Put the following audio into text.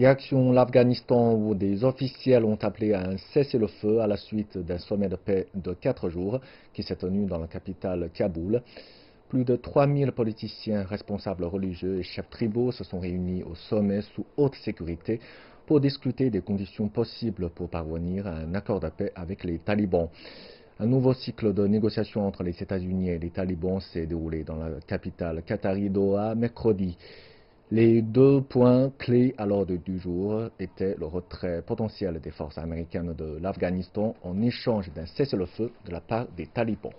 Direction l'Afghanistan où des officiels ont appelé à un cessez-le-feu à la suite d'un sommet de paix de quatre jours qui s'est tenu dans la capitale Kaboul. Plus de 3000 politiciens, responsables religieux et chefs tribaux se sont réunis au sommet sous haute sécurité pour discuter des conditions possibles pour parvenir à un accord de paix avec les talibans. Un nouveau cycle de négociations entre les États-Unis et les talibans s'est déroulé dans la capitale Qatari Doha mercredi. Les deux points clés à l'ordre du jour étaient le retrait potentiel des forces américaines de l'Afghanistan en échange d'un cessez-le-feu de la part des talibans.